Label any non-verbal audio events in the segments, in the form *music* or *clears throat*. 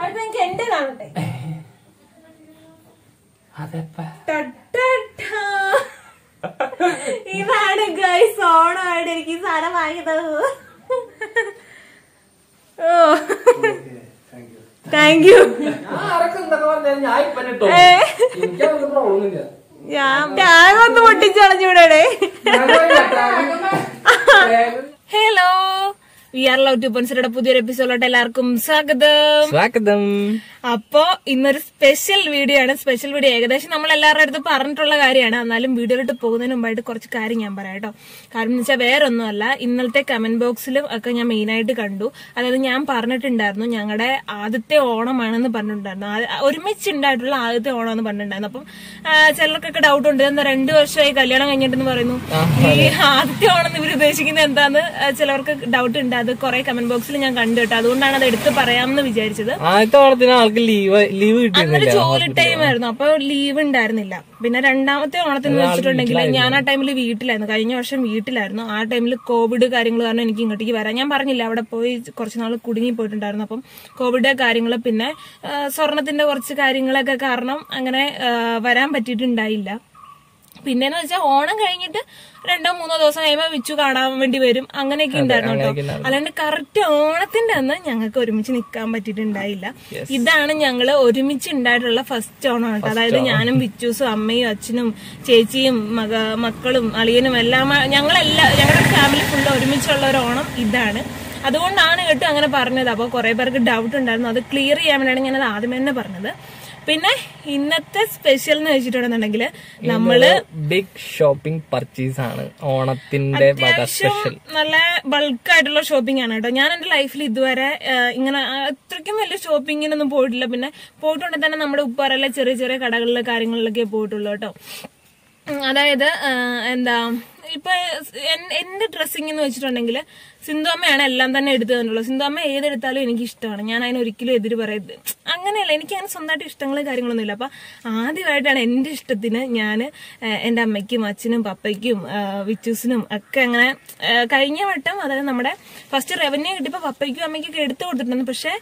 അടുത്ത എനിക്ക് എന്റെ കാണട്ടെ. അതെപ്പാ? ടട്ടട്ടാ. ഇതാണ് ഗൈസ് ഓണമായിട്ട് എനിക്ക് സാധനം വാങ്ങിയത്. ഓ. താങ്ക് യു ഞാൻ ടാഗ് ഒന്ന് പൊട്ടിച്ചളഞ്ഞൂടെ hello *laughs* we are love to പൊൻസറുടെ പുതിയൊരു എപ്പിസോഡിലോട്ട് എല്ലാവർക്കും സ്വാഗതം. സ്വാഗതം. അപ്പോ ഇന്നൊരു സ്പെഷ്യൽ വീഡിയോ ആണ്. സ്പെഷ്യൽ വീഡിയോ ഏകദേശം നമ്മൾ എല്ലാവരുടെ അടുത്ത് പറഞ്ഞിട്ടുള്ള കാര്യമാണ്. എന്നാലും വീഡിയോയിലോട്ട് പോകുന്നതിന് മുമ്പായിട്ട് കുറച്ച് കാര്യം ഞാൻ പറയാം കേട്ടോ. കാരണം എന്ന് വെച്ചാൽ വേറെ ഒന്നുമല്ല ഇന്നലത്തെ കമന്റ് ബോക്സിലും ഒക്കെ ഞാൻ മെയിൻ ആയിട്ട് കണ്ടു. അതായത് ഞാൻ പറഞ്ഞിട്ടുണ്ടായിരുന്നു ഞങ്ങളുടെ ആദ്യത്തെ ഓണമാണെന്ന് പറഞ്ഞിട്ടുണ്ടായിരുന്നു. ഒരുമിച്ചുണ്ടായിട്ടുള്ള ആദ്യത്തെ ഓണം എന്ന് പറഞ്ഞിട്ടുണ്ടായിരുന്നു. അപ്പം ചിലർക്കൊക്കെ ഡൗട്ട് ഉണ്ട്. എന്താ രണ്ടു വർഷമായി കല്യാണം കഴിഞ്ഞിട്ടെന്ന് പറയുന്നു. ഈ ആദ്യത്തെ ഓണം ഇവർ ഉദ്ദേശിക്കുന്നത് എന്താന്ന് ചിലർക്ക് ചിലവർക്ക് ഡൗട്ട് ഉണ്ട് അത് കുറെ കമന്റ് ബോക്സിൽ ഞാൻ കണ്ടു കേട്ടോ. അതുകൊണ്ടാണ് അത് എടുത്ത് പറയാമെന്ന് വിചാരിച്ചത്. ആദ്യത്തെ ഓണത്തിന് ആൾക്ക് ലീവ് ലീവ് അന്നൊരു ജോലി ടൈം ആയിരുന്നു. അപ്പൊ ലീവ് ഉണ്ടായിരുന്നില്ല. പിന്നെ രണ്ടാമത്തെ ഓണത്തിന് വെച്ചിട്ടുണ്ടെങ്കിൽ ഞാൻ ആ ടൈമിൽ വീട്ടിലായിരുന്നു. കഴിഞ്ഞ വർഷം വീട്ടിലായിരുന്നു. ആ ടൈമിൽ കോവിഡ് കാര്യങ്ങൾ കാരണം എനിക്ക് ഇങ്ങോട്ടേക്ക് വരാം ഞാൻ പറഞ്ഞില്ല അവിടെ പോയി കുറച്ച് നാൾ കുടുങ്ങി പോയിട്ടുണ്ടായിരുന്നു. അപ്പം കോവിഡ് കാര്യങ്ങൾ പിന്നെ സ്വർണത്തിന്റെ കുറച്ച് കാര്യങ്ങളൊക്കെ കാരണം അങ്ങനെ വരാൻ പറ്റിയിട്ടുണ്ടായില്ല. പിന്നെന്ന് വെച്ചാൽ ഓണം കഴിഞ്ഞിട്ട് രണ്ടോ മൂന്നോ ദിവസം കഴിയുമ്പോൾ വിച്ചു കാണാൻ വേണ്ടി വരും. അങ്ങനെയൊക്കെ ഉണ്ടായിരുന്നു കേട്ടോ. അല്ലാണ്ട് കറക്റ്റ് ഓണത്തിന്റെ അന്ന് ഞങ്ങൾക്ക് ഒരുമിച്ച് നിൽക്കാൻ പറ്റിയിട്ടുണ്ടായില്ല. ഇതാണ് ഞങ്ങൾ ഒരുമിച്ച് ഉണ്ടായിട്ടുള്ള ഫസ്റ്റ് ഓണം കേട്ടോ. അതായത് ഞാനും വിച്ചൂസും അമ്മയും അച്ഛനും ചേച്ചിയും മക മക്കളും അളിയനും എല്ലാം ഞങ്ങളെല്ലാം ഞങ്ങളുടെ ഫാമിലി ഫുൾ ഒരുമിച്ചുള്ള ഒരു ഓണം ഇതാണ്. അതുകൊണ്ടാണ് കേട്ടോ അങ്ങനെ പറഞ്ഞത്. അപ്പോൾ കുറെ പേർക്ക് ഡൗട്ട് ഉണ്ടായിരുന്നു. അത് ക്ലിയർ ചെയ്യാൻ വേണ്ടിയാണ് ഞാനത് ആദ്യമേ തന്നെ പറഞ്ഞത്. പിന്നെ ഇന്നത്തെ സ്പെഷ്യൽ എന്ന് വെച്ചിട്ടുണ്ടെന്നുണ്ടെങ്കിൽ നമ്മൾ ബിഗ് ഷോപ്പിംഗ് പർച്ചേസ് ആണ്. ഓണത്തിന്റെ നല്ല സ്പെഷ്യൽ നല്ല ബൾക്കായിട്ടുള്ള ഷോപ്പിംഗ് ആണ് കേട്ടോ. ഞാൻ എന്റെ ലൈഫിൽ ഇതുവരെ ഇങ്ങനെ അത്രയ്ക്കും വലിയ ഷോപ്പിങ്ങിനൊന്നും പോയിട്ടില്ല. പിന്നെ പോയിട്ടുണ്ടെങ്കിൽ തന്നെ നമ്മുടെ ഉപ്പാറയിലെ ചെറിയ ചെറിയ കടകളിലെ കാര്യങ്ങളിലൊക്കെ പോയിട്ടുള്ളൂ കേട്ടോ. അതായത് എന്താ ഇപ്പൊ എന്റെ ഡ്രസ്സിംഗ് എന്ന് വെച്ചിട്ടുണ്ടെങ്കിൽ സിന്ധുമ്മയാണ് എല്ലാം തന്നെ എടുത്തു തന്നുള്ളൂ സിന്ധുമ്മ ഏതെടുത്താലും എനിക്ക് ഇഷ്ടമാണ് ഞാൻ അതിന് ഒരിക്കലും എതിര് പറയരുത്. അങ്ങനെയല്ല എനിക്ക് അങ്ങനെ സ്വന്തമായിട്ട് ഇഷ്ടങ്ങളും കാര്യങ്ങളൊന്നും ഇല്ല അപ്പൊ ആദ്യമായിട്ടാണ് എന്റെ ഇഷ്ടത്തിന് ഞാൻ എന്റെ അമ്മയ്ക്കും അച്ഛനും പപ്പയ്ക്കും വിച്ചൂസിനും ഒക്കെ അങ്ങനെ കഴിഞ്ഞ വട്ടം അതായത് നമ്മുടെ ഫസ്റ്റ് റവന്യൂ കിട്ടിയപ്പോ പപ്പയ്ക്കും അമ്മയ്ക്കൊക്കെ എടുത്തു കൊടുത്തിട്ടുണ്ട്. പക്ഷെ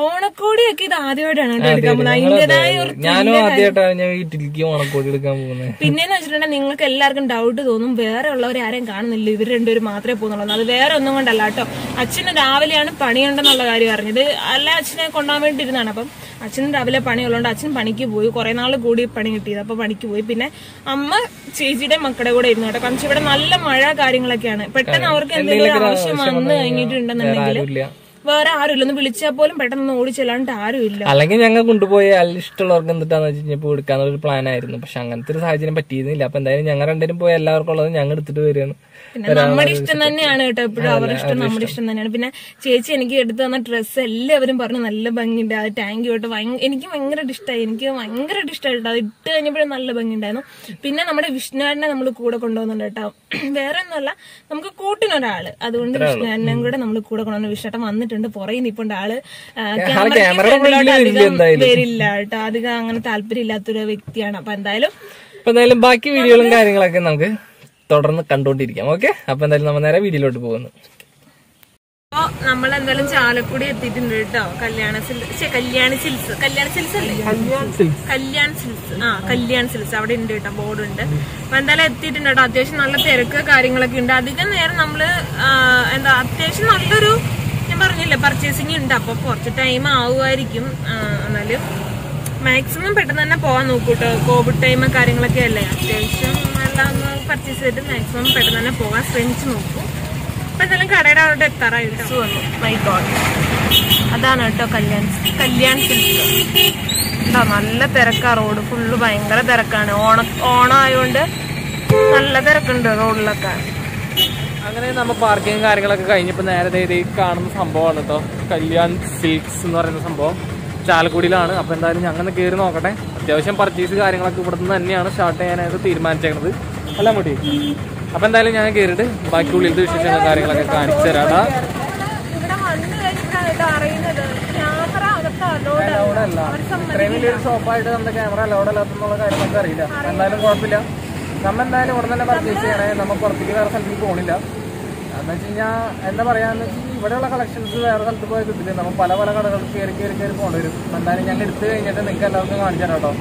ഓണക്കോടിയൊക്കെ ഇത് ആദ്യമായിട്ടാണ് പിന്നെ എടുക്കാൻ പോകുന്നത്. അതിന്റേതായ ഞാനും ആദ്യമായിട്ടാണ് ഞാൻ വീട്ടിലേക്ക് ഓണക്കോടി എടുക്കാൻ പോകുന്നത്. പിന്നെന്ന് വെച്ചിട്ടുണ്ടെങ്കിൽ നിങ്ങൾക്ക് എല്ലാവർക്കും ഡൗട്ട് തോന്നും വേറെ ഉള്ളവരെ ആരെയും കാണുന്നില്ല. ഇവർ രണ്ടുപേരും മാത്രമേ പോകുന്നുള്ളൂ. അത് വേറെ ഒന്നും കൊണ്ടല്ല കേട്ടോ. അച്ഛന് രാവിലെയാണ് പണിയുണ്ടെന്നുള്ള കാര്യം അറിഞ്ഞത്. അല്ല അച്ഛനെ കൊണ്ടുപോകാൻ വേണ്ടി ഇരുന്നാണ് അപ്പം അച്ഛന് രാവിലെ പണിയുള്ളതുകൊണ്ട് അച്ഛൻ പണിക്ക് പോയി. കുറെ നാൾ കൂടി പണി കിട്ടിയത്. അപ്പൊ പണിക്ക് പോയി. പിന്നെ അമ്മ ചേച്ചിയുടെ മക്കളുടെ കൂടെ ഇരുന്നു കേട്ടോ. കാരണം ഇവിടെ നല്ല മഴ കാര്യങ്ങളൊക്കെയാണ്. പെട്ടെന്ന് അവർക്ക് എന്തെങ്കിലും ആവശ്യം വന്നു കഴിഞ്ഞിട്ടുണ്ടെന്നുണ്ടെങ്കിൽ വേറെ ആരുമില്ല. ഒന്ന് വിളിച്ചാൽ പോലും പെട്ടെന്ന് ഓടിച്ചെല്ലാണ്ട് ആരുമില്ല. അല്ലെങ്കിൽ ഞങ്ങൾ കൊണ്ടുപോയി അല്ല ഇഷ്ടമുള്ളവർക്ക് എന്തിട്ടാന്ന് വെച്ച് കഴിഞ്ഞപ്പോൾ എടുക്കാന്നുള്ള ഒരു പ്ലാൻ ആയിരുന്നു. പക്ഷെ അങ്ങനത്തെ ഒരു സാഹചര്യം പറ്റിയിരുന്നില്ല. അപ്പൊ എന്തായാലും ഞങ്ങൾ രണ്ടുപേരും പോയി എല്ലാവർക്കും ഉള്ളത് ഞങ്ങൾ എടുത്തിട്ട് വരികയാണ്. പിന്നെ നമ്മുടെ ഇഷ്ടം തന്നെയാണ് കേട്ടോ. എപ്പോഴും അവരുടെ ഇഷ്ടം നമ്മുടെ ഇഷ്ടം തന്നെയാണ്. പിന്നെ ചേച്ചി എനിക്ക് എടുത്തു തന്ന ഡ്രസ്സ് എല്ലാവരും പറഞ്ഞു നല്ല ഭംഗിയുണ്ട്. അത് താങ്ക് യു കേട്ടോ. ഭയങ്കര- എനിക്ക് ഭയങ്കരമായിട്ട് ഇഷ്ടമായി എനിക്ക് ഭയങ്കരമായിട്ട് ഇഷ്ടമായിട്ട് അത് ഇട്ട് കഴിഞ്ഞപ്പോഴും നല്ല ഭംഗിയുണ്ടായിരുന്നു. പിന്നെ നമ്മുടെ വിഷ്ണുവാടിനെ നമ്മൾ കൂടെ കൊണ്ടുപോകുന്നുണ്ട് കേട്ടോ. *clears throat* വേറെ ഒന്നുമല്ല നമുക്ക് കൂട്ടിനൊരാൾ. അതുകൊണ്ട് വിഷ്ണുവാടിനെയും കൂടെ നമ്മൾ കൂടെ കൊണ്ടുവന്നു വിഷ്ണുട്ടൻ വന്നിട്ടുണ്ട്. പുറകെ നിപ്പുണ്ട് ആൾ. ക്യാമറയ്ക്ക് വരില്ല അധികം വരില്ല കേട്ടോ. അധികം അങ്ങനെ താല്പര്യം ഇല്ലാത്തൊരു വ്യക്തിയാണ്. അപ്പൊ എന്തായാലും അപ്പൊ എന്തായാലും ബാക്കി വീഡിയോകളും കാര്യങ്ങളൊക്കെ നമുക്ക് തുടർന്ന് കണ്ടോണ്ടിരിക്കാം ഓക്കെ അപ്പൊ എന്തായാലും നമ്മൾ നേരെ വീഡിയോയിലോട്ട് പോകുന്നു. അപ്പൊ നമ്മൾ എന്തായാലും ചാലക്കുടി എത്തിയിട്ടുണ്ട് കേട്ടോ. കല്യാണ Silks Kalyana Silks. Kalyana silks അല്ലേ? കല്യാൺ സിൽസ്. ആ കല്യാൺ സിൽസ്. അവിടെ ഉണ്ട് കേട്ടോ ബോർഡ് ഉണ്ട് അപ്പൊ എന്തായാലും എത്തിയിട്ടുണ്ട് കേട്ടോ. അത്യാവശ്യം നല്ല തിരക്ക് കാര്യങ്ങളൊക്കെ ഉണ്ട്. അധികം നേരം നമ്മൾ എന്താ അത്യാവശ്യം നല്ലൊരു ഞാൻ പറഞ്ഞില്ലേ പർച്ചേസിങ് ഉണ്ട്. അപ്പൊ കുറച്ച് ടൈം ആവുമായിരിക്കും. എന്നാലും മാക്സിമം പെട്ടെന്ന് തന്നെ പോവാൻ നോക്കൂട്ടോ കോവിഡ് ടൈം കാര്യങ്ങളൊക്കെ അല്ലേ? അത്യാവശ്യം ചെയ്തിട്ട് മാക്സിമം പെട്ടെന്ന് തന്നെ പോകാൻ ശ്രമിച്ചു നോക്കൂ. അപ്പൊ എന്തായാലും കടയുടെ അവിടെ എത്താറായിട്ട്? വന്നു. മൈ ഗോഡ് അതാണ് കേട്ടോ കല്യാൺ കല്യാൺ സിൽക്ക്. എന്താ നല്ല തിരക്കാ. റോഡ് ഫുള്ള് ഭയങ്കര തിരക്കാണ്. ഓണ ഓണം ആയതുകൊണ്ട് നല്ല തിരക്കുണ്ട് റോഡിലൊക്കെ. അങ്ങനെ നമ്മൾ പാർക്കിങ് കാര്യങ്ങളൊക്കെ കഴിഞ്ഞപ്പോൾ നേരെ നേരെ ഈ കാണുന്ന സംഭവമാണ് കേട്ടോ. കല്യാൺ സിൽക്സ് എന്ന് പറയുന്ന സംഭവം. ചാലക്കുടിയിലാണ്. അപ്പോൾ എന്തായാലും ഞങ്ങൾ കയറി നോക്കട്ടെ. അത്യാവശ്യം പർച്ചേസ് കാര്യങ്ങളൊക്കെ ഇവിടെ നിന്ന് തന്നെയാണ് സ്റ്റാർട്ട് ചെയ്യാനായിട്ട് തീരുമാനിച്ചേക്കുന്നത് അല്ല മുടി. അപ്പോൾ എന്തായാലും ഞാൻ കയറിയിട്ട് ബാക്കി ഉള്ളിലത്തെ വിശേഷ കാര്യങ്ങളൊക്കെ കാണിച്ചു തരാടാ ഇത്രയും വലിയൊരു ഷോപ്പായിട്ട് നമ്മുടെ ക്യാമറ അലോഡ് അല്ലാത്തെന്നുള്ള കാര്യം നമുക്ക് അറിയില്ല. എന്തായാലും കുഴപ്പമില്ല. എന്തായാലും ഇവിടെ തന്നെ പർച്ചേസ് ചെയ്യണേ. നമ്മൾ പുറത്തേക്ക് വേറെ സ്ഥലത്തേക്ക് പോകണില്ല എന്ന് വെച്ച് കഴിഞ്ഞാൽ എന്താ പറയാന്ന് വെച്ചാൽ ഇവിടെയുള്ള കളക്ഷൻസ് വേറെ സ്ഥലത്ത് പോയി കിട്ടില്ല. നമ്മൾ പല പല കടകൾ കയറി കയറി കയറി പോകേണ്ടി വരും. എന്തായാലും ഞങ്ങൾ എടുത്തു കഴിഞ്ഞിട്ട് നിങ്ങൾക്ക് എല്ലാവർക്കും കാണിച്ചു തരാം കേട്ടോ.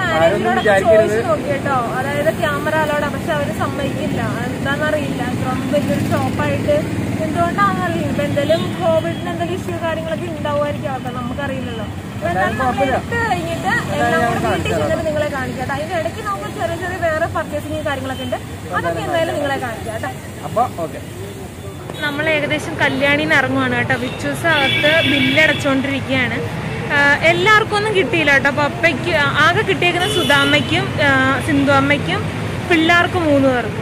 മാനേജറോടൊക്കെ ചോദിച്ചു നോക്കി അതായത് ക്യാമറ അലോടാ പക്ഷെ അവർ സമ്മതിക്കില്ല. എന്താണെന്നറിയില്ല ഇത്രയും വലിയൊരു ഷോപ്പായിട്ട് എന്തുകൊണ്ടാണെന്നറിയില്ല. ഇപ്പൊ എന്തെങ്കിലും കോവിഡിന് എന്തെങ്കിലും ഇഷ്യൂ കാര്യങ്ങളൊക്കെ ഉണ്ടാവുമായിരിക്കും. അവർക്ക് നമുക്കറിയില്ലല്ലോ. എന്തായാലും നമ്മൾ എടുത്ത് കഴിഞ്ഞിട്ട് എല്ലാം കൂടെ വീട്ടിൽ ചെന്നിട്ട് നിങ്ങളെ കാണിക്കാം. അതിന്റെ ഇടയ്ക്ക് നമുക്ക് ചെറിയ ചെറിയ വേറെ പർച്ചേസിങ് കാര്യങ്ങളൊക്കെ ഉണ്ട്. അതൊക്കെ എന്തായാലും നിങ്ങളെ കാണിക്കാം കേട്ടോ. അപ്പോൾ ഓക്കെ. നമ്മൾ ഏകദേശം കല്യാണിന്ന് ഇറങ്ങുവാണ് കേട്ടോ. വിച്ചൂസ് അകത്ത് ബില്ലടച്ചുകൊണ്ടിരിക്കുകയാണ് എല്ലാവർക്കും ഒന്നും കിട്ടിയില്ല കേട്ടോ. അപ്പോൾ അപ്പയ്ക്ക് ആകെ കിട്ടിയേക്കുന്ന സുധാമ്മയ്ക്കും സിന്ധു അമ്മയ്ക്കും പിള്ളേർക്ക് മൂന്ന് പേർക്കും.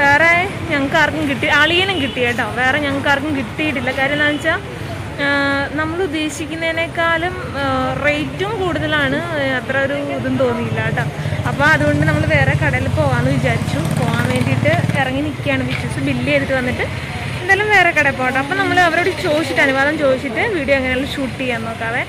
വേറെ ഞങ്ങൾക്ക് ആർക്കും കിട്ടി അളിയനും കിട്ടി കേട്ടോ. വേറെ ഞങ്ങൾക്ക് ആർക്കും കിട്ടിയിട്ടില്ല. കാര്യം എന്താണെന്ന് വെച്ചാൽ നമ്മൾ ഉദ്ദേശിക്കുന്നതിനേക്കാളും റേറ്റും കൂടുതലാണ്. അത്ര ഒരു ഇതും തോന്നിയില്ല കേട്ടോ. അപ്പോൾ അതുകൊണ്ട് നമ്മൾ വേറെ കടയിൽ പോകാമെന്ന് വിചാരിച്ചു. പോകാൻ വേണ്ടിയിട്ട് ഇറങ്ങി നിൽക്കുകയാണ് വിശ്വസ് ബില്ല് ചെയ്തിട്ട് വന്നിട്ട് എന്തായാലും വേറെ കടയിൽ പോകട്ടെ അപ്പോൾ നമ്മൾ അവരോട് ചോദിച്ചിട്ട് അനുവാദം ചോദിച്ചിട്ട് വീഡിയോ എങ്ങനെയാണ് ഷൂട്ട് ചെയ്യാൻ നോക്കാവേ.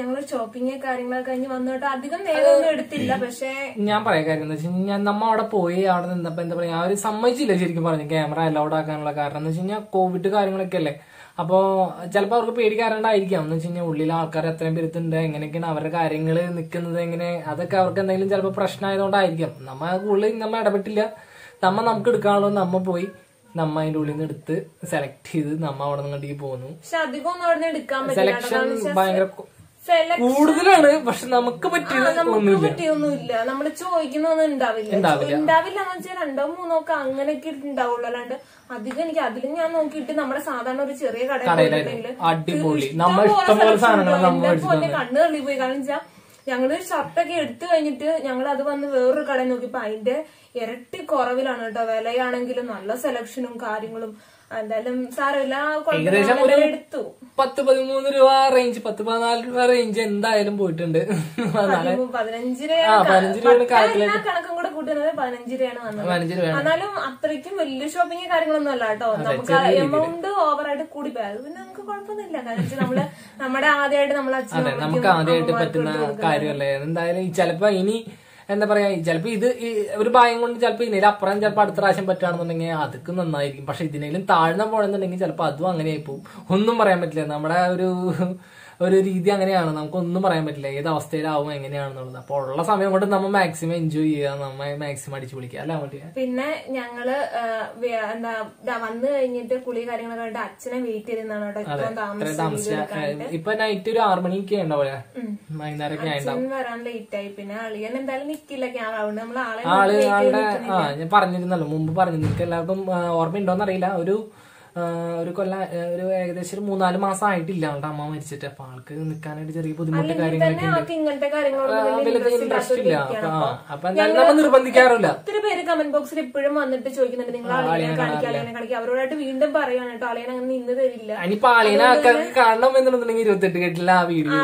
ഞങ്ങൾ ഷോപ്പിംഗ് കാര്യങ്ങളൊക്കെ കഴിഞ്ഞ് വന്നിട്ട് അധികം നേരമൊന്നും എടുത്തില്ല. പക്ഷേ ഞാൻ പറയാൻ കാര്യം എന്താ വെച്ചാൽ ഞാൻ നമ്മ അവിടെ പോയി അവിടെ നിന്നപ്പോ എന്താ പറയാ അവർ സമ്മതിച്ചില്ല ശരിക്കും പറഞ്ഞു ക്യാമറ അലൗഡ് ആക്കാനുള്ള കാരണം. എന്ന് വെച്ച് കഴിഞ്ഞാൽ കോവിഡ് കാര്യങ്ങളൊക്കെ അല്ലേ? അപ്പോ ചിലപ്പോൾ അവർക്ക് പേടിക്കാറുണ്ടായിരിക്കാം എന്ന് വെച്ച് കഴിഞ്ഞാൽ ഉള്ളിൽ ആൾക്കാർ എത്രയും പേരുത്തുണ്ട് എങ്ങനെയൊക്കെയാണ് അവരുടെ കാര്യങ്ങൾ നിൽക്കുന്നത് എങ്ങനെ? അതൊക്കെ അവർക്ക് എന്തെങ്കിലും ചിലപ്പോൾ പ്രശ്നമായതുകൊണ്ടായിരിക്കാം. നമ്മ ഉള്ളിൽ നമ്മൾ ഇടപെട്ടില്ല. നമ്മ നമുക്ക് എടുക്കാനുള്ളത് നമ്മ പോയി നമ്മ അതിന്റെ ഉള്ളിൽ നിന്ന് എടുത്ത് സെലക്ട് ചെയ്ത് നമ്മ അവിടെ നിന്നിട്ട് പോന്നു. പറ്റില്ല. സെലക്ഷൻ ഭയങ്കര കൂടുതലാണ് പക്ഷെ നമുക്ക് നമുക്ക് പറ്റിയൊന്നുമില്ല. നമ്മൾ ചോദിക്കുന്നൊന്നും ഉണ്ടാവില്ല. ഉണ്ടാവില്ല. എന്ന് വെച്ചാൽ രണ്ടോ മൂന്നോ ഒക്കെ അങ്ങനെയൊക്കെ ഉണ്ടാവുള്ളൂ. അല്ലാണ്ട് അധികം എനിക്ക് അതിലും ഞാൻ നോക്കിയിട്ട് നമ്മുടെ സാധാരണ ഒരു ചെറിയ പോലെ കണ്ണു തള്ളി പോയി. കാരണം വെച്ചാൽ ഞങ്ങൾ ഷർട്ടൊക്കെ എടുത്തു കഴിഞ്ഞിട്ട് ഞങ്ങൾ അത് വന്ന് വേറൊരു കടയിൽ നോക്കിയപ്പോ അതിന്റെ ഇരട്ടി കുറവിലാണ് കേട്ടോ. വിലയാണെങ്കിലും നല്ല സെലക്ഷനും കാര്യങ്ങളും എന്തായാലും സാരമില്ല ഏകദേശം ഞങ്ങൾ ഒരു എടുത്തു. പത്ത് പതിമൂന്ന് രൂപ റേഞ്ച് പത്ത് പതിനാല് രൂപ റേഞ്ച് എന്തായാലും പോയിട്ടുണ്ട്. പതിനഞ്ച് രൂപയാണ് കണക്കും കൂടെ കൂട്ടുന്നത് പതിനഞ്ച് രൂപയാണ് വന്നത്. എന്നാലും അത്രയ്ക്കും വലിയ ഷോപ്പിംഗ് കാര്യങ്ങളൊന്നും അല്ല കേട്ടോ. നമുക്ക് എമൗണ്ട് ഓവറായിട്ട് കൂടി പോയത് പിന്നെ നമുക്ക് കുഴപ്പമൊന്നുമില്ല. കാരണം നമ്മൾ നമ്മുടെ ആദ്യമായിട്ട് നമ്മൾ നമുക്ക് ആദ്യമായിട്ട് പറ്റുന്ന കാര്യമല്ലേ? എന്തായാലും ചിലപ്പോ ഇനി എന്താ പറയാ ചിലപ്പോ ഇത് ഒരു ഭയം കൊണ്ട് ചിലപ്പോ ഇതിനേലും അപ്പുറം ചിലപ്പോ അടുത്ത പ്രാവശ്യം പറ്റുകയാണെന്നുണ്ടെങ്കിൽ അതൊക്കെ നന്നായിരിക്കും. പക്ഷെ ഇതിനേലും താഴ്ന്ന പോണെന്നുണ്ടെങ്കിൽ ചിലപ്പോ അതും അങ്ങനെയായി പോകും. ഒന്നും പറയാൻ പറ്റില്ല. നമ്മുടെ ഒരു ഒരു രീതി അങ്ങനെയാണ്. നമുക്കൊന്നും പറയാൻ പറ്റില്ല. ഏത് അവസ്ഥയിലാവും എങ്ങനെയാണെന്നുള്ളത്. അപ്പൊ ഉള്ള സമയം കൊണ്ട് നമ്മൾ മാക്സിമം എൻജോയ് ചെയ്യുക നമ്മൾ മാക്സിമം അടിച്ചു വിളിക്കുക അല്ല പിന്നെ ഞങ്ങൾ എന്താ വന്നു കഴിഞ്ഞിട്ട് കുളി കാര്യങ്ങളൊക്കെ ആയിട്ട് അച്ഛനെ വെയിറ്റ് ചെയ്തിരുന്നാണ് കേട്ടോ. താമസിച്ച ഇപ്പൊ നൈറ്റ് ഒരു ആറു മണിക്ക് ഉണ്ടാവില്ല വൈകുന്നേരമൊക്കെ അച്ഛൻ വരാൻ ലേറ്റ് ആയി. പിന്നെ അളിയൻ എന്തായാലും നിക്കില്ല ക്യാമറ. നമ്മൾ ആളെ ആൾ ആളുടെ ആ ഞാൻ പറഞ്ഞിരുന്നല്ലോ. മുമ്പ് പറഞ്ഞിരുന്നു. എല്ലാവർക്കും ഓർമ്മയുണ്ടോന്നറിയില്ല. ഒരു ഒരു കൊല്ല ഒരു ഏകദേശം ഒരു മൂന്നാൽ മാസം ആയിട്ടില്ല ആളുടെ അമ്മ മരിച്ചിട്ട്. അപ്പൊ ആൾക്ക് നിൽക്കാനായിട്ട് ചെറിയ ബുദ്ധിമുട്ട് കാര്യങ്ങളൊക്കെ വലുത് ഇൻട്രസ്റ്റ് ഇല്ല. അപ്പൊ എന്തായാലും നമ്മൾ നിർബന്ധിക്കാറില്ല. ഒത്തിരി പേര് കമന്റ് ബോക്സിൽ ഇപ്പോഴും വന്നിട്ട് ചോദിക്കുന്നുണ്ട് നിങ്ങൾ കാണിക്കുക കാണിക്കുക അവരോടായിട്ട് വീണ്ടും പറയുകയാണ് കേട്ടോ അളിയൻ അങ്ങനെ നിന്ന് തരില്ല. ഇനിയിപ്പൊ ആളിനെ ആൾക്കാർക്ക് കാണണം എന്നുണ്ടെന്നുണ്ടെങ്കിൽ ഇരുപത്തെട്ട് കേട്ടില്ല ആ വീഡിയോ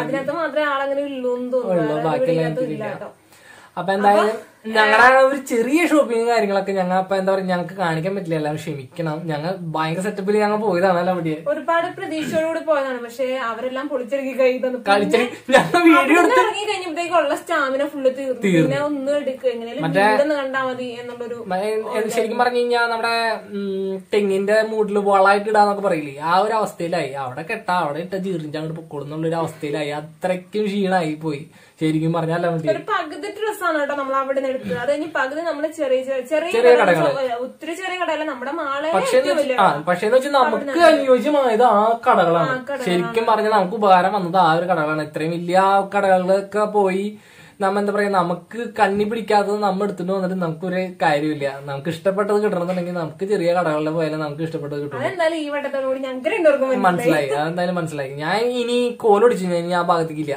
അതിനകത്ത് മാത്രമേ ആളങ്ങനെ ഉള്ളൂ എന്ന് തോന്നുന്നു. കേട്ടോ അപ്പൊ എന്തായാലും ഞങ്ങളുടെ ഒരു ചെറിയ ഷോപ്പിംഗ് കാര്യങ്ങളൊക്കെ ഞങ്ങൾ അപ്പൊ എന്താ പറയുക ഞങ്ങൾക്ക് കാണിക്കാൻ പറ്റില്ല. എല്ലാവരും ക്ഷമിക്കണം. ഞങ്ങൾ ഭയങ്കര സെറ്റപ്പിൽ ഞങ്ങൾ പോയതാണല്ലോ അവിടെ ഒരുപാട് പ്രതീക്ഷയോടുകൂടി പോയതാണ്. പക്ഷെ അവരെല്ലാം പൊളിച്ചിറങ്ങി കഴിഞ്ഞു ഞങ്ങൾ വീഡിയോ ഇറങ്ങി കഴിഞ്ഞപ്പോഴത്തേക്ക് ഉള്ള സ്റ്റാമിന ഫുള്ള് തീർന്നു. പിന്നെ ഒന്നും എടുക്കുക എങ്ങനെയാലും വീടൊന്ന് കണ്ടാ മതി എന്നുള്ളൊരു ശരിക്കും പറഞ്ഞു കഴിഞ്ഞാൽ നമ്മുടെ തെങ്ങിന്റെ മൂട്ടിൽ വളമായിട്ട് ഇടാന്നൊക്കെ പറയില്ലേ? ആ ഒരു അവസ്ഥയിലായി. അവിടെ കെട്ട അവിടെ ഇട്ട ജീർണിച്ച് അങ്ങോട്ട് പൊക്കോളുന്നുള്ള ഒരു അവസ്ഥയിലായി. അത്രയ്ക്കും ക്ഷീണായി പോയി. ശരിക്കും പറഞ്ഞാൽ മതി ഒരു പകുതി ഡ്രസ്സാണ് കേട്ടോ നമ്മൾ അവിടെ നിന്ന് എടുത്തത് അത് കഴിഞ്ഞ് പകുതി നമ്മൾ ചെറിയ ചെറിയ കടകൾ. ഒത്തിരി ചെറിയ കടയല്ല നമ്മുടെ മാളെ പക്ഷേ പക്ഷേന്ന് വെച്ചാൽ നമുക്ക് അനുയോജ്യമായത് ആ കടകളാണ്. ശരിക്കും പറഞ്ഞാൽ നമുക്ക് ഉപകാരം വന്നത് ആ ഒരു കടകളാണ്. ഇത്രയും വലിയ ആ കടകളിലൊക്കെ പോയി നമ്മ എന്താ പറയാ നമുക്ക് കണ്ണി പിടിക്കാത്തത് നമ്മ എടുത്തിട്ട് വന്നിട്ട് നമുക്കൊരു കാര്യമില്ല. നമുക്ക് ഇഷ്ടപ്പെട്ടത് കിട്ടണമെന്നുണ്ടെങ്കിൽ നമുക്ക് ചെറിയ കടകളിൽ പോയാലും നമുക്ക് ഇഷ്ടപ്പെട്ടത് കിട്ടും മനസ്സിലായി. അതെന്തായാലും മനസ്സിലായി. ഞാൻ ഇനി കോലൊടിച്ചു ഞാൻ ഇനി ആ ഭാഗത്തേക്കില്ല.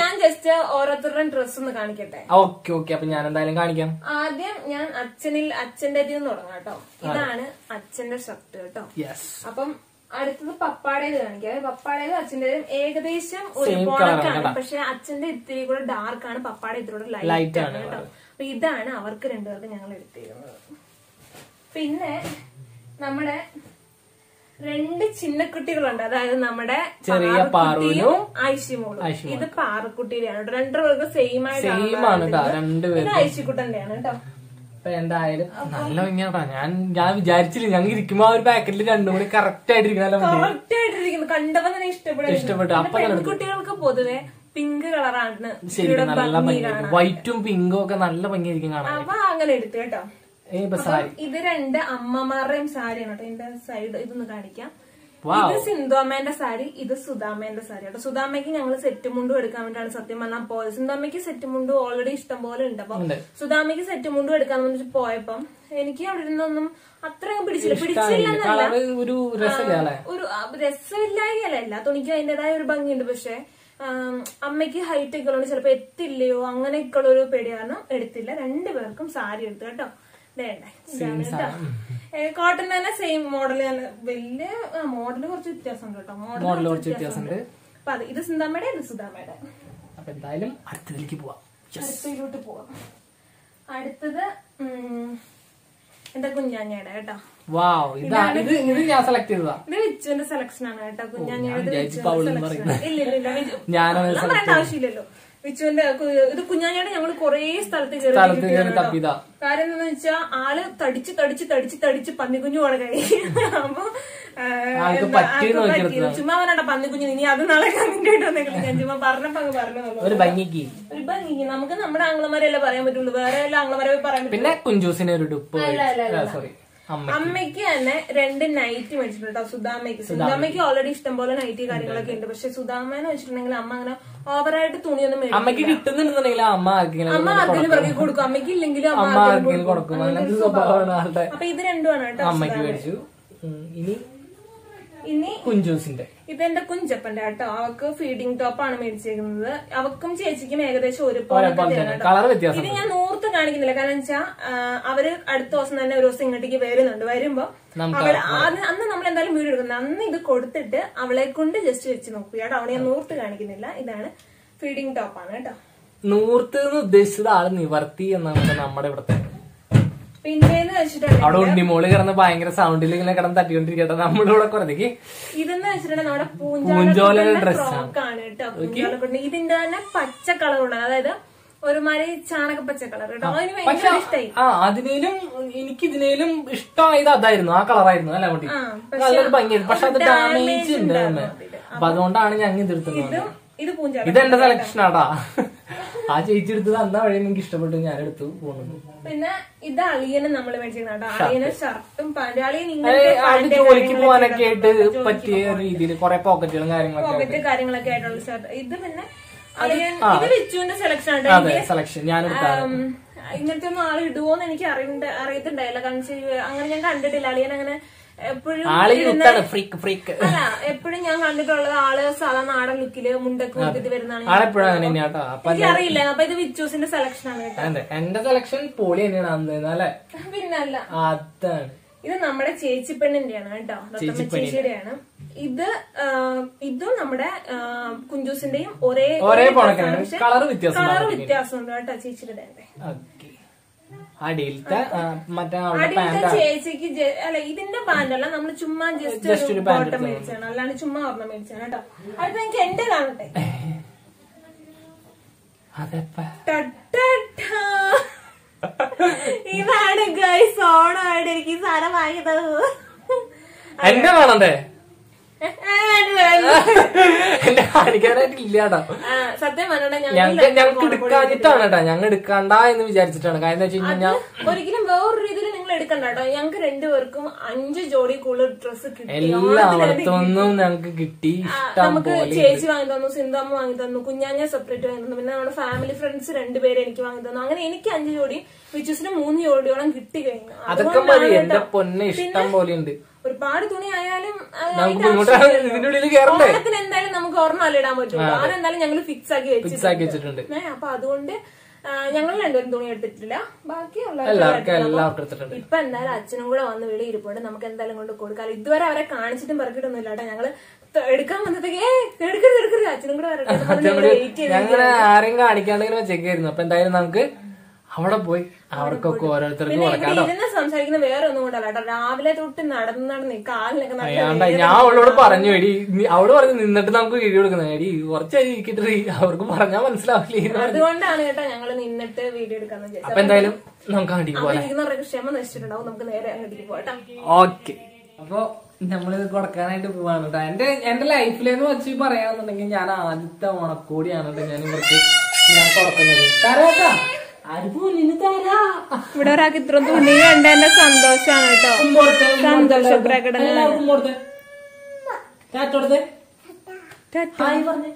ഞാൻ ജസ്റ്റ് ഓരോരുത്തരുടെ ഡ്രസ്സ് ഒന്ന് കാണിക്കട്ടെ? Okay okay. അപ്പൊ ഞാൻ എന്തായാലും കാണിക്കാം. ആദ്യം ഞാൻ അച്ഛനിൽ അച്ഛന്റെ ഇതിൽ നിന്ന് തുടങ്ങാം കേട്ടോ. ഇതാണ് അച്ഛന്റെ ഷർട്ട് കേട്ടോ. യെസ് അപ്പം അടുത്തത് പപ്പാടേത് കാണിക്കാം. പപ്പാടേത് അച്ഛന്റെതും ഏകദേശം ഒരു Same പോണക്കാണ് ആണ് പക്ഷെ അച്ഛന്റെ ഇത്തിരി കൂടെ ഡാർക്ക് ആണ്. പപ്പാടെ ഇത്തിരി കൂടെ ലൈറ്റ് ആണ് കേട്ടോ. അപ്പൊ ഇതാണ് അവർക്ക് രണ്ടുപേർക്ക് ഞങ്ങൾ എടുത്തിരുന്നത്. പിന്നെ നമ്മുടെ രണ്ട് ചിന്നക്കുട്ടികളുണ്ട്. അതായത് നമ്മുടെ ചെറിയ ഐഷിമോളും. ഇത് പാറക്കുട്ടിയുടെയാണ്. കേട്ടോ രണ്ടുപേർക്ക് സെയിം ആയിട്ട് ഐശിക്കുട്ടന്റെ ആണ് ഇത് കേട്ടോ. അപ്പൊ എന്തായാലും നല്ല ഭംഗിയാട്ടാ ഞാൻ ഞാൻ വിചാരിച്ചില്ല. ഞങ്ങൾ ഇരിക്കുമ്പോ ആ ഒരു പാക്കറ്റിൽ രണ്ടും കൂടി കറക്റ്റ് ആയിട്ടിരിക്കുന്ന. കണ്ടപ്പോ തന്നെ ഇഷ്ടപ്പെടും ഇഷ്ടപ്പെട്ടു. അപ്പൊ കുട്ടികൾക്ക് പൊതുവെ പിങ്ക് കളറാണ് ശരി നല്ല ഭംഗി. ഭംഗി കാണാൻ വൈറ്റും പിങ്കും ഒക്കെ നല്ല ഭംഗിയായിരിക്കും കാണാൻ. അപ്പൊ അങ്ങനെ എടുത്തു കേട്ടോ. ഇത് രണ്ട് അമ്മമാരുടെയും സാരിയാണ് കേട്ടോ. ഇതിന്റെ സൈഡ് ഇതൊന്ന് കാണിക്കാം. ഇത് സിന്ധുമ്മേന്റെ സാരി ഇത് സുധാമ്മേന്റെ സാരി കേട്ടോ. സുധാമ്മയ്ക്ക് ഞങ്ങൾ സെറ്റ് മുണ്ടും എടുക്കാൻ വേണ്ടിയാണ് സത്യം പറഞ്ഞാൽ പോയത്. സിന്ധുഅമ്മയ്ക്ക് സെറ്റ് മുണ്ടും ഓൾറെഡി ഇഷ്ടം പോലെ ഉണ്ട് അപ്പൊ. സുധാമ്മയ്ക്ക് സെറ്റ് മുണ്ടും എടുക്കാൻ വേണ്ടിട്ട് പോയപ്പം എനിക്ക് അവിടെ നിന്നൊന്നും അത്രയും പിടിച്ചില്ല. പിടിച്ചില്ല എന്നല്ല. ഒരു രസമില്ല അല്ലെ? ഒരു ആ, രസമില്ലായ്കയല്ല. എല്ലാ തുണിക്കും അതിന്റേതായ ഒരു ഭംഗിയുണ്ട്. പക്ഷെ അമ്മയ്ക്ക് ഹൈറ്റ് ഒക്കെ ഉള്ളത് ചിലപ്പോ എത്തില്ലയോ അങ്ങനെയൊക്കെ ഉള്ള ഒരു പേടി കാരണം എടുത്തില്ല. രണ്ടുപേർക്കും സാരി എടുത്തു കേട്ടോ. വേണ്ടേ കേട്ടോ. കോട്ടൺ തന്നെ സെയിം മോഡൽ തന്നെ വലിയ മോഡൽ കുറച്ച് വ്യത്യാസമുണ്ട് കേട്ടോ. മോഡൽ കുറച്ച് വ്യത്യാസമുണ്ട്. അപ്പൊ അത് ഇത് സിന്താമയുടെ ഇത് സുധാമയുടെ അപ്പൊ എന്തായാലും അടുത്തതിലേക്ക് പോവാം. അടുത്തതിലോട്ട് പോവാം. അടുത്തത് എന്താ എന്റെ കുഞ്ഞാഞ്ഞയുടെ കേട്ടോ. വാവ് ഇതാ ഇത് ഇത് ഞാൻ സെലക്ട് ചെയ്തതാ. ഇത് വിച്ചുവിന്റെ സെലക്ഷൻ ആണ് കേട്ടോ. കുഞ്ഞാഞ്ഞയുടെ ഇല്ല ആവശ്യമില്ലല്ലോ. വിച്ചുവിന്റെ ഇത് കുഞ്ഞാഞ്ഞയുടെ ഞങ്ങൾ കൊറേ സ്ഥലത്ത് കയറി കാര്യം എന്താന്ന് വെച്ചാ ആൾ തടിച്ച് തടിച്ച് തടിച്ച് തടിച്ച് പന്നിക്കുഞ്ഞു പോലെ കഴിയും അപ്പൊ. ചുമ്മാ പറഞ്ഞ പന്നിക്കുഞ്ഞു ഇനി അത് നാളെ കണ്ടിട്ട് വന്നേക്കില്ല ഞാൻ ചുമ്മാ പറഞ്ഞപ്പോ അങ്ങ് പറഞ്ഞു ഒരു ഭംഗിക്ക്. ഒരു ഭംഗി നമുക്ക് നമ്മുടെ ആംഗ്ലമാരെയല്ലേ പറയാൻ പറ്റുള്ളൂ. വേറെ എല്ലാ ആംഗ്ലമാരെ പറയാൻ പറ്റും പിന്നെ കുഞ്ചൂസിനെ ഒരു ഡുപ്പ് അല്ല, അല്ല. സോറി അമ്മയ്ക്ക്. തന്നെ രണ്ട് നൈറ്റ് മേടിച്ചിട്ടുണ്ട് സുധാമയ്ക്ക് സുധാമയ്ക്ക് ഓൾറെഡി ഇഷ്ടംപോലെ നൈറ്റ് കാര്യങ്ങളൊക്കെ ഉണ്ട്. പക്ഷെ എന്ന് വെച്ചിട്ടുണ്ടെങ്കിൽ അമ്മ അങ്ങനെ ഓവറായിട്ട് തുണിയൊന്നും അമ്മയ്ക്ക് കിട്ടുന്നുണ്ടെന്നുണ്ടെങ്കിൽ അമ്മ അമ്മ ആർക്കെങ്കിലും പിറകെ കൊടുക്കും. അമ്മയ്ക്ക് ഇല്ലെങ്കിലും അമ്മ ആർക്കെങ്കിലും കൊടുക്കും. അപ്പൊ ഇത് രണ്ടുമാണ് കേട്ടോ അമ്മയ്ക്ക് മേടിച്ചു. ഇനി ഇനി കുഞ്ചൂസിന്റെ. ഇതെന്റെ കുഞ്ചപ്പന്റെ കേട്ടോ. അവക്ക് ഫീഡിംഗ് ടോപ്പ് ആണ് മേടിച്ചേക്കുന്നത്. അവക്കും ചേച്ചിക്കും ഏകദേശം ഒരുപോലെ ഇത് ഞാൻ നൂർത്ത് കാണിക്കുന്നില്ല. കാരണം വെച്ചാൽ അവർ അടുത്ത ദിവസം തന്നെ ഒരു ദിവസം ഇങ്ങോട്ടേക്ക് വരുന്നുണ്ട്. വരുമ്പോ അവർ അവൾ അന്ന് നമ്മൾ എന്തായാലും വീഡിയോ എടുക്കുന്നത് അന്ന് ഇത് കൊടുത്തിട്ട് അവളെ കൊണ്ട് ജസ്റ്റ് വെച്ച് നോക്കുക കേട്ടോ അവളെ ഞാൻ നൂർത്ത് കാണിക്കുന്നില്ല. ഇതാണ് ഫീഡിംഗ് ടോപ്പ് ആണ് കേട്ടോ. നൂർത്ത് എന്ന് ഉദ്ദേശിച്ചത് ആൾ നിവർത്തി എന്നാണ് നമ്മുടെ ഇവിടുത്തെ പിന്നെന്ന് വെച്ചിട്ടുണ്ടെങ്കിൽ അവിടെ ഉണ്ണിമോൾ കിടന്ന് ഭയങ്കര സൗണ്ടിൽ ഇങ്ങനെ കിടന്ന് തട്ടിക്കൊണ്ടിരിക്കട്ടെ. നമ്മളിവിടെ കുറഞ്ഞേക്ക്. ഇതെന്ന് വെച്ചിട്ടുണ്ടെങ്കിൽ നമ്മുടെ. ഫ്രോക്കാണ് കേട്ടോ. ഇതിന്റെ തന്നെ പച്ച കളറുണ്ട് അതായത് ഒരുമാതിരി ചാണകപ്പച്ച കളർ കേട്ടോ. അതിന് ഭയങ്കര ഇഷ്ടമായി ആ അതിനേലും എനിക്ക് ഇതിനേലും ഇഷ്ടമായത് അതായിരുന്നു. ആ കളറായിരുന്നു അല്ല കുട്ടി? നല്ലൊരു ഭംഗിയായിരുന്നു. പക്ഷെ അത് ഡാമേജ് ഉണ്ട് അപ്പൊ അതുകൊണ്ടാണ് ഞങ്ങൾ ഇതെടുത്തത് ഇതും പൂഞ്ചോല ഇത് എന്റെ സെലക്ഷൻ ആടാ. ആ ചേച്ചി എടുത്തത് അന്ന വഴി എനിക്ക് ഇഷ്ടപ്പെട്ടു. ഞാൻ എടുത്തു പോകുന്നു പിന്നെ ഇത് അളിയനെ നമ്മൾ മേടിച്ചിരുന്ന ഷർട്ടും. അത് ജോലിക്ക് പോകാനൊക്കെ ആയിട്ട് പറ്റിയ രീതിയിൽ കുറെ പോക്കറ്റുകളും കാര്യങ്ങളൊക്കെ പോക്കറ്റ് കാര്യങ്ങളൊക്കെ ആയിട്ടുള്ള ഷർട്ട് ഇത് പിന്നെ ഇത് വിച്ചുവിന്റെ സെലക്ഷൻ ആണ് സെലക്ഷൻ ഞാൻ ഇങ്ങനത്തെ ഒന്നും ആൾ ഇടുവോന്ന് എനിക്ക് അറിയണ്ട അറിയത്തുണ്ടായില്ല. കാരണം അങ്ങനെ ഞാൻ കണ്ടിട്ടില്ല. അളിയൻ അങ്ങനെ എപ്പോഴും എപ്പോഴും ഞാൻ കണ്ടിട്ടുള്ളത് ആൾ സാധാ നാടൻ ലുക്കിൽ മുണ്ടൊക്കെ കൊടുത്തിട്ട് വരുന്നതാണ്. അറിയില്ല അപ്പൊ ഇത് വിച്ചൂസിന്റെ സെലക്ഷൻ ആണ് എന്റെ സെലക്ഷൻ പോളി തന്നെയാണ് പിന്നല്ല. അതാണ്. ഇത് നമ്മുടെ ചേച്ചി പെണ്ണിന്റെയാണ് കേട്ടോ ചേച്ചിയുടെയാണ് ഇത് ഇതും നമ്മുടെ കുഞ്ചൂസിന്റെയും ഒരേ ഒരേ കളർ വ്യത്യാസമുണ്ട് കേട്ടോ ചേച്ചിയുടെ അടിയിലത്തെ മറ്റേ ചേച്ചിക്ക് അല്ല ഇതിന്റെ നമ്മൾ ചുമ്മാ ജസ്റ്റ് ഒരു ബോട്ടം മേടിച്ചാണ്. അല്ലാണ്ട് ചുമ്മാ ഒരെണ്ണം മേടിച്ചാണ് കേട്ടോ. അത് എന്റെ കാണട്ടെ. *laughs* ഇതാണ് ഗൈസ് ഓണമായിട്ട് എനിക്ക് സാധനം വാങ്ങിയത്. എന്റെ കാണണ്ടേ? *laughs* എന്റെ കാണിക്കാനായിട്ട് ഇല്ലാട്ടോ. സത്യം ഞങ്ങൾക്ക് ഞങ്ങൾക്ക് എടുക്കാഞ്ഞിട്ടാണ് കേട്ടോ. ഞങ്ങൾ എടുക്കണ്ട എന്ന് വിചാരിച്ചിട്ടാണ്. കാര്യം വെച്ച് കഴിഞ്ഞാൽ ഒരിക്കലും വേറൊരു രീതിയിൽ നിങ്ങൾ എടുക്കണ്ട കേട്ടോ. ഞങ്ങൾക്ക് രണ്ടുപേർക്കും അഞ്ച് ജോഡി കൂടുതൽ ഡ്രസ് കിട്ടി. എല്ലായിടത്തൊന്നും ഞങ്ങൾക്ക് കിട്ടി. നമുക്ക് ചേച്ചി വാങ്ങി തന്നു സിന്താമ്മ വാങ്ങി തന്നു കുഞ്ഞാഞ്ഞ സെപ്പറേറ്റ് വാങ്ങി തന്നു. പിന്നെ നമ്മുടെ ഫാമിലി ഫ്രണ്ട്സ് രണ്ടുപേരെ എനിക്ക് വാങ്ങി തന്നു. അങ്ങനെ എനിക്ക് അഞ്ച് ജോഡി വിച്ചുസിന് മൂന്ന് ജോഡിയോളം കിട്ടി കഴിഞ്ഞു. അതൊക്കെ എന്റെ പൊന്നെ ഇഷ്ടം പോലെ ഉണ്ട്. ഒരുപാട് തുണി ആയാലും *laughs* ഓണത്തിന് എന്തായാലും നമുക്ക് ഒരെണ്ണം ഇടാൻ പറ്റുള്ളൂ. അതെന്തായാലും ഞങ്ങൾ ഫിക്സ് ആക്കി ഫിക്സ് ആക്കി വെച്ചിട്ടുണ്ട്. അപ്പൊ അതുകൊണ്ട് ഞങ്ങൾ രണ്ടുപേരും തുണി എടുത്തിട്ടില്ല. ബാക്കിയുള്ള ഇപ്പൊ എന്തായാലും അച്ഛനും കൂടെ വന്ന് വിളി ഇരിപ്പുണ്ട്. നമുക്ക് എന്തായാലും കൊണ്ട് കൊടുക്കാം ഇതുവരെ അവരെ കാണിച്ചിട്ടും പറക്കിട്ടൊന്നും ഇല്ല കേട്ടോ. ഞങ്ങൾ എടുക്കാൻ ഏ എടുക്കരുത് എടുക്കരുത്. അച്ഛനും കൂടെ വരട്ടെ. ഞങ്ങൾ ആരെയും കാണിക്കാണ്ടെങ്കിലും ഇങ്ങനെ വെച്ചേക്കായിരുന്നു അപ്പൊ എന്തായാലും നമുക്ക് അവിടെ പോയി. അവർക്കൊക്കെ ഓരോരുത്തർക്ക് കൊടുക്കാട്ടോ സംസാരിക്കുന്ന വേറെ ഒന്നും കൊണ്ടല്ല രാവിലെ തൊട്ട് നടന്ന് നടന്ന് കാലിലൊക്കെ കാലിനൊക്കെ ഞാൻ അവളോട് പറഞ്ഞു എടി അവൾ പറഞ്ഞു നിന്നിട്ട് നമുക്ക് കിഴി കൊടുക്കുന്നത്. എടി കുറച്ച് ഇരിക്കട്ടെ അവർക്ക് പറഞ്ഞാൽ മനസ്സിലാവില്ല. അതുകൊണ്ടാണ് കേട്ടോ ഞങ്ങൾ നിന്നിട്ട് വീഡിയോ എടുക്കാന്ന് അപ്പൊ എന്തായാലും നമുക്ക് അങ്ങോട്ടേക്ക് പോകാം. ക്ഷമ നശിച്ചിട്ടുണ്ടാവും. നമുക്ക് നേരെ അങ്ങോട്ടേക്ക് പോകട്ടോ ഓക്കെ. അപ്പൊ നമ്മളിത് കൊടുക്കാനായിട്ട് പോവാണ് കേട്ടോ. എന്റെ എന്റെ ലൈഫിലെന്ന് വെച്ച് പറയാന്നുണ്ടെങ്കിൽ ഞാൻ ആദ്യത്തെ ഓണക്കോടിയാണ് കേട്ടോ ഞാൻ ഇവർക്ക് ഞാൻ കൊടുക്കുന്നത് കാരണം ഇവിടെ ഒരാൾക്ക് ഇത്ര തുണി കണ്ട എന്റെ സന്തോഷാണ് കേട്ടോ. സന്തോഷ പ്രകടനം. എല്ലാവർക്കും ഉമ്മോടുത്തെ. ടാറ്റോടുത്തെ. ഹായ് പറഞ്ഞേ.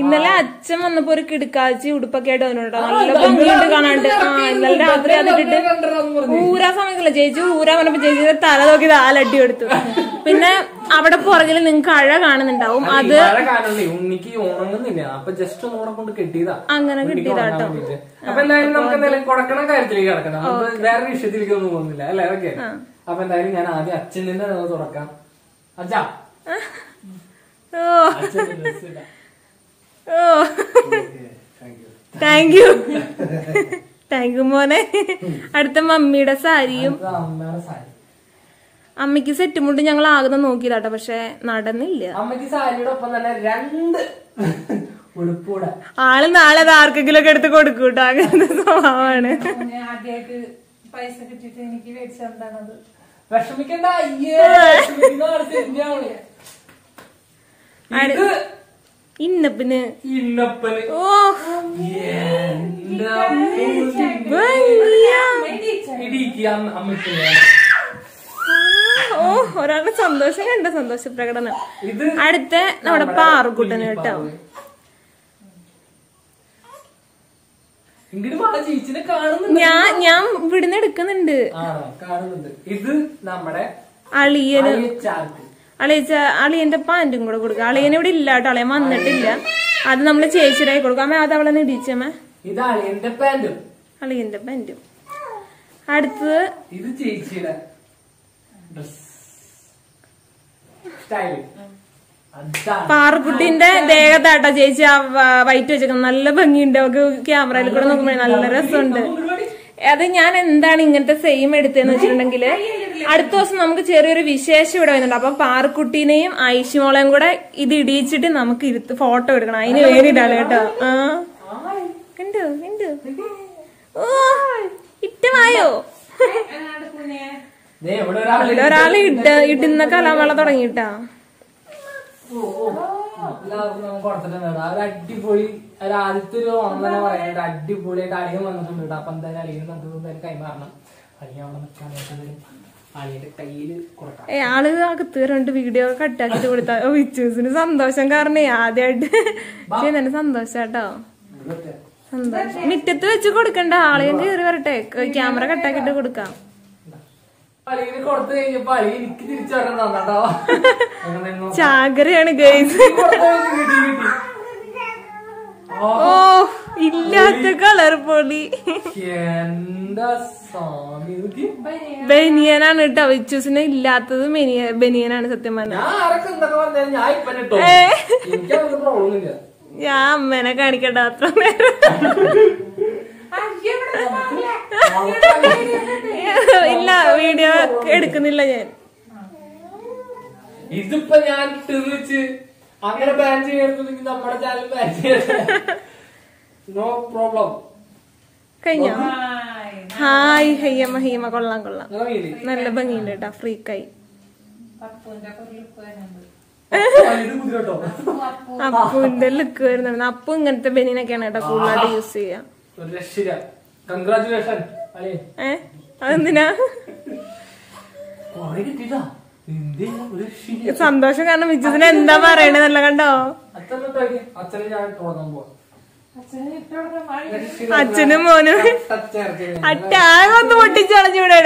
ഇന്നലെ അച്ഛൻ വന്നപ്പോ ഒരു കിടക്കാച്ചി ഉടുപ്പൊക്കെ ആയിട്ട് വന്നിട്ടോ നല്ല ഭംഗിയുണ്ട് കാണാണ്ട് ആ ഇന്നലെ രാത്രി അതിട്ടിട്ട്. ഊരാ സമയത്തില്ല ചേച്ചി ഊരാ പറഞ്ഞപ്പോ ചേച്ചിയുടെ തല നോക്കി ആലട്ടി കൊടുത്തു പിന്നെ അവിടെ പുറകിൽ നിങ്ങൾക്ക് അഴ കാണുന്നുണ്ടാവും. അത് അങ്ങനെ കിട്ടിയതാട്ടോ കിട്ടിയതാ അപ്പൊ എന്തായാലും നമുക്ക് എന്തായാലും കൊടുക്കണ കാര്യത്തിലേക്ക് കിടക്കണം. വേറെ വിഷയത്തിലേക്ക് ഒന്നും പോകുന്നില്ല അല്ലേ? അതൊക്കെ. അപ്പൊ എന്തായാലും ഞാൻ ആദ്യം അച്ഛൻ തന്നെ തുറക്കാം. അച്ഛാ. ഓ അച്ഛന്റെ dress ഇടാം. ഓ താങ്ക് യു താങ്ക് യു മോനെ. അടുത്ത മമ്മിയുടെ സാരിയും. ഇത് അമ്മയുടെ സാരി. അമ്മയ്ക്ക് സെറ്റ് മുണ്ട് ഞങ്ങൾ ആകുന്ന നോക്കിയതാട്ടോ പക്ഷെ നടന്നില്ല. അമ്മയ്ക്ക് സാരിയുടെ ഒപ്പം തന്നെ രണ്ട് ഉടുപ്പൂടെ ആൾ നാളെ അത് ആർക്കെങ്കിലും ഒക്കെ എടുത്ത് കൊടുക്കൂട്ടോ അങ്ങനത്തെ സ്വഭാവമാണ്. ആദ്യമായിട്ട് പൈസ കിട്ടിയിട്ട് എനിക്ക് വിഷമിക്കണ്ട അയ്യേ വിഷമിക്കുന്ന ആൾക്ക് തന്നെയാണ്. ഇത് ഇന്നപ്പിന്. ഇന്നപ്പന്. ഓ ഓ ഒരാളുടെ സന്തോഷം കണ്ട സന്തോഷ പ്രകടനം അടുത്ത നമ്മുടെ പാറുക്കുട്ടന് കേട്ടോ. ഞാൻ ഞാൻ ഇവിടുന്ന് എടുക്കുന്നുണ്ട്. ഇത് നമ്മുടെ അളിയന് ചാർക്ക് അളിയച്ച അളിയന്റെ പാന്റും കൂടെ കൊടുക്കുക അളിയൻ ഇവിടെ ഇല്ല കേട്ടോ അളിയൻ വന്നിട്ടില്ല. അത് നമ്മൾ ചേച്ചിയുടെ കൊടുക്കാം. അമ്മ അത് അവളെ ഇടിച്ചമ്മ എന്റെ പാന്റും. അളിയന്റെ പാന്റും. അടുത്തത് ഇത് ചേച്ചിയുടെ ഡ്രസ്. സ്റ്റൈൽ. അതാണ്. പാറുക്കുട്ടിന്റെ ദേഹത്താട്ടോ ചേച്ചി ആ വൈറ്റ് വെച്ചേക്കുന്നത്. നല്ല ഭംഗിയുണ്ട്. അവക്ക് ക്യാമറയിൽ കൂടെ നോക്കുമ്പോഴേ നല്ല രസമുണ്ട്. അത് ഞാൻ എന്താണ് ഇങ്ങനത്തെ സെയിം എടുത്തതെന്ന് വെച്ചിട്ടുണ്ടെങ്കിൽ അടുത്ത ദിവസം നമുക്ക് ചെറിയൊരു വിശേഷം ഇവിടെ വരുന്നുണ്ട്. അപ്പൊ പാറുക്കുട്ടീനെയും ഐഷിമോളെയും കൂടെ ഇത് ഇടിയിച്ചിട്ട് നമുക്ക് ഇരുത്ത് ഫോട്ടോ എടുക്കണം. അതിന് വേണ്ടിയിട്ടാണ് കേട്ടോ. ആ. ഉണ്ട് ഉണ്ട് ഓ ഇറ്റമായോ? ദേ ഇവിടെ ഒരാൾ ഇട്ട ഇടുന്ന കലാമേള തുടങ്ങിട്ടാ അടിപൊളി ആദ്യത്തെ ഒരു ഓണം തന്നെ പറയാനായിട്ട് അടിപൊളിയായിട്ട് അളിയൻ വന്നിട്ടുണ്ട് അപ്പൊ എന്തായാലും അടിയും നമുക്ക് കൈമാറണം. അളിയൻ അവിടെ ഏ ആൾ അകത്ത് രണ്ട് വീഡിയോ കട്ടാക്കിട്ട് കൊടുത്ത. വിച്ചൂസിന് സന്തോഷം കാരണം ആദ്യമായിട്ട് ചെയ്യുന്നതിന് സന്തോഷാട്ടോ. സന്തോഷം മുറ്റത്ത് വെച്ച് കൊടുക്കണ്ട ആളെയും കയറി വരട്ടെ. ക്യാമറ കട്ടാക്കിട്ട് കൊടുക്കാം. *laughs* ചാകരയാണ് കൊടുത്തു ഓ ഇല്ലാത്ത കളർ പൊളി എന്താ സ്വാമി? ബനിയനാണ് കേട്ടോ വിച്ചൂസിന് ഇല്ലാത്തത് ബനിയനാണ് സത്യം പറഞ്ഞത് ഞാൻ അമ്മേനെ കാണിക്കട്ടെ അത്ര നേരം. ഇല്ല വീഡിയോ എടുക്കുന്നില്ല ഞാൻ. ഇതിപ്പോ ഞാൻ വെച്ച് അങ്ങനെ ബാൻ ചെയ്യണമെങ്കിൽ നമ്മുടെ ചാനൽ ബാൻ ചെയ്യരുത്. നോ പ്രോബ്ലം കഴിഞ്ഞോ? ഹായ് ഹയ്യമ്മ ഹയ്യമ്മ കൊള്ളാം കൊള്ളാം. നല്ല ഭംഗിയുണ്ട് കേട്ടോ. ഫ്രീക്കായി അപ്പുവിന്റെ ലുക്ക് വരുന്നുണ്ട്. അപ്പു ഇങ്ങനത്തെ ബനിയനൊക്കെയാണ് കേട്ടോ കൂടുതലായിട്ട് യൂസ് ചെയ്യാ. ഒരു രക്ഷയില്ല. കൺഗ്രാചുലേഷൻ അല്ലേ ഏ? അതെന്തിനാ? സന്തോഷം കാരണം വിജുസിന് എന്താ പറയണെന്നല്ല കണ്ടോ? അച്ഛനെ അച്ഛനെ ഞാൻ തുടങ്ങാൻ പോവാം അച്ഛന് ഇട്ടോടെ മഴ അച്ഛനും മോനും. അറ്റാകെ ഒന്ന് പൊട്ടിച്ചളഞ്ഞൂടെ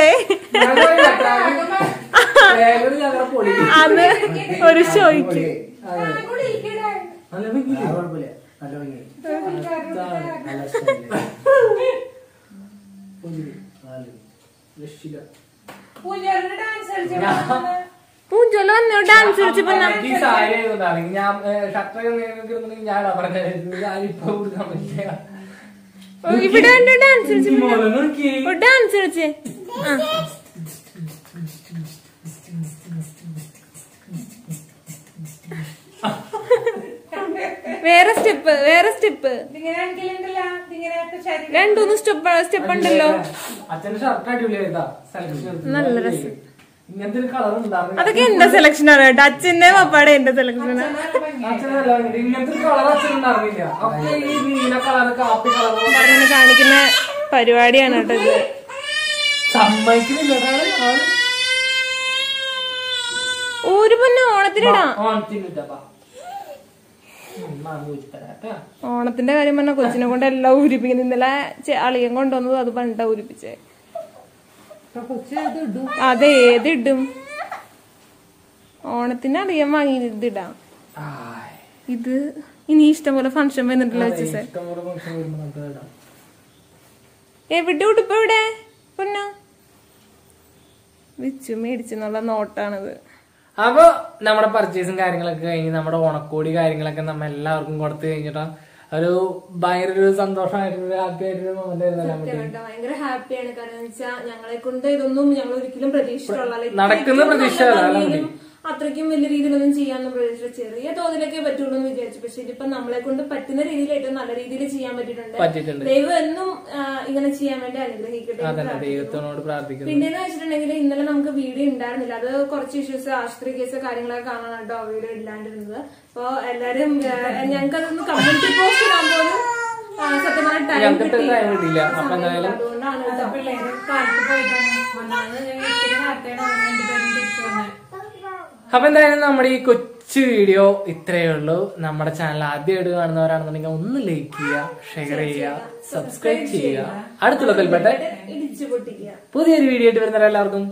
അത് ഒരു ഷോയ്ക്ക്. ഡാൻസ് കളിച്ചു വന്നു ഡാൻസ് കളിച്ചപ്പോ. ഞാൻ ഡാൻസ് ഡാൻസ് കളിച്ചേ വേറെ സ്റ്റെപ്പ് വേറെ സ്റ്റെപ്പ് രണ്ടൂന്ന് സ്റ്റെപ്പ് സ്റ്റെപ്പ് ഉണ്ടല്ലോ. നല്ല രസം. ഇങ്ങനത്തെ ഒരു കളർ ഉണ്ടായിരുന്നു അതൊക്കെ എന്റെ സെലക്ഷൻ ആണ്. കേട്ടോ അച്ഛന്റെ പപ്പാടെ എന്റെ സെലക്ഷൻ ആണ്. അച്ഛനല്ല ഇങ്ങനത്തെ ഒരു കളർ അച്ഛൻ ഉണ്ടായിരുന്നില്ല അപ്പൊ ഈ നീല കളർ കാപ്പി കളർ പറഞ്ഞ് കാണിക്കുന്ന പരിപാടിയാണ് കേട്ടോ ഇത്. സമ്മതിക്കുന്നില്ല. ഒരു പൊന്നെ ഓണത്തിനിടാ ഓണത്തിന്റെ കാര്യം പറഞ്ഞ കൊച്ചിനെ കൊണ്ട് എല്ലാം ഊരിപ്പിക്കുന്നു. ഇന്നലെ അളിയൻ കൊണ്ടുവന്നത് അത് പണ്ടാ ഇടും അതെ ഏതിടും. ഓണത്തിന് അറിയാൻ വാങ്ങി ഇതിടാം. ഇത് ഇനി ഇഷ്ടം പോലെ ഫംഗ്ഷൻ വെച്ച സാർ ഇടാം. എവിടെ ഉടുപ്പ് എവിടെ പൊന്നോ? വിച്ചു മേടിച്ചെന്നുള്ള നോട്ടാണിത്. അപ്പൊ നമ്മുടെ പർച്ചേസും കാര്യങ്ങളൊക്കെ കഴിഞ്ഞ് നമ്മുടെ ഓണക്കോടി കാര്യങ്ങളൊക്കെ നമ്മ എല്ലാവർക്കും കൊടുത്തു കഴിഞ്ഞിട്ടാ? ഒരു ഭയങ്കര ഒരു സന്തോഷമായിട്ടൊരു ഹാപ്പി ആയിട്ടൊരു മൊമെന്റ് ആയിരുന്നു ഭയങ്കര ഹാപ്പിയാണ് കാരണം വെച്ചാൽ ഞങ്ങളെ കൊണ്ട് ഇതൊന്നും ഞങ്ങൾ ഒരിക്കലും പ്രതീക്ഷിച്ചിട്ടുള്ള നടക്കുന്ന പ്രതീക്ഷ. അത്രയ്ക്കും വലിയ രീതിയിലൊന്നും ചെയ്യാന്ന് പ്രതീക്ഷിച്ചു ചെറിയ തോതിലൊക്കെ പറ്റുള്ളൂ എന്ന് വിചാരിച്ചു. പക്ഷെ ഇതിപ്പോ നമ്മളെ കൊണ്ട് പറ്റുന്ന രീതിയിൽ ഏറ്റവും നല്ല രീതിയിൽ ചെയ്യാൻ പറ്റിയിട്ടുണ്ട്. ദൈവം എന്നും ഇങ്ങനെ ചെയ്യാൻ വേണ്ടി അനുഗ്രഹിക്കട്ടെ പിന്നെന്ന് വെച്ചിട്ടുണ്ടെങ്കിൽ ഇന്നലെ നമുക്ക് വീഡിയോ ഉണ്ടായിരുന്നില്ല അത് കുറച്ച് ഇഷ്യൂസ് ആശുപത്രി കേസ് കാര്യങ്ങളൊക്കെ കാണാൻ കേട്ടോ വീഡിയോ ഇല്ലാണ്ടിരുന്നത്. അപ്പൊ എല്ലാരും ഞങ്ങൾക്ക് അതൊന്ന് കമ്മ്യൂണിറ്റി പോസ്റ്റ് ഇടാൻ പോലും ആ, സത്യം പറഞ്ഞാൽ ടൈം കിട്ടിയില്ല. അപ്പൊ എന്തായാലും അതുകൊണ്ടാണ് കേട്ടോ. അപ്പൊ എന്തായാലും നമ്മുടെ ഈ കൊച്ചു വീഡിയോ ഇത്രയേ ഉള്ളൂ. നമ്മുടെ ചാനൽ ആദ്യമായിട്ട് കാണുന്നവരാണെന്നുണ്ടെങ്കിൽ ഒന്ന് ലൈക്ക് ചെയ്യുക ഷെയർ ചെയ്യുക സബ്സ്ക്രൈബ് ചെയ്യുക. അടുത്തുള്ള ബെൽബട്ടൺ പുതിയൊരു വീഡിയോ ആയിട്ട് വരുന്നവരെല്ലാവർക്കും